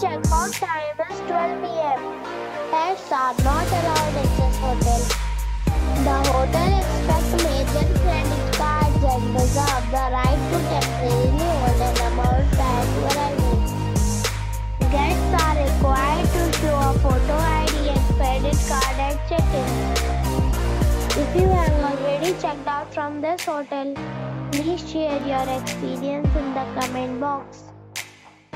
check-out time is 12 pm. Pets are not allowed in this hotel. The hotel expects major credit cards and reserves the right to temporarily hold an amount prior to arrival. Guests are required to show a photo ID and credit card at check-in. If you have already checked out from this hotel, please share your experience in the comment box.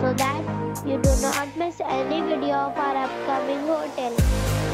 so that you do not miss any video of our upcoming hotel.